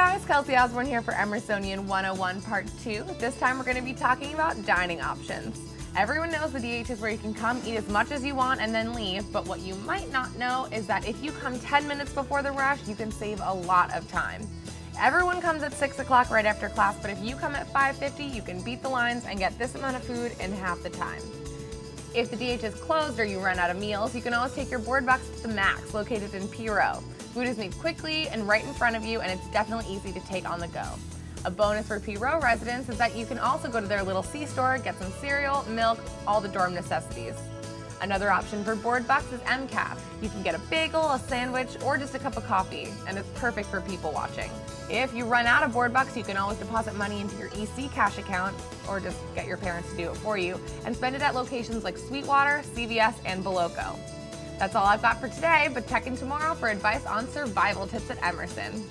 guys, Kelsey Osborne here for Emersonian 101 Part 2. This time we're going to be talking about dining options. Everyone knows the DH is where you can come, eat as much as you want, and then leave, but what you might not know is that if you come 10 minutes before the rush, you can save a lot of time. Everyone comes at 6 o'clock right after class, but if you come at 5.50, you can beat the lines and get this amount of food in half the time. If the DH is closed or you run out of meals, you can always take your board bucks to the Max, located in P Row. Food is made quickly and right in front of you, and it's definitely easy to take on the go. A bonus for P Row residents is that you can also go to their little C store, get some cereal, milk, all the dorm necessities. Another option for board bucks is MCAF. You can get a bagel, a sandwich, or just a cup of coffee, and it's perfect for people watching. If you run out of board bucks, you can always deposit money into your EC cash account, or just get your parents to do it for you, and spend it at locations like Sweetwater, CVS, and Boloco. That's all I've got for today, but check in tomorrow for advice on survival tips at Emerson.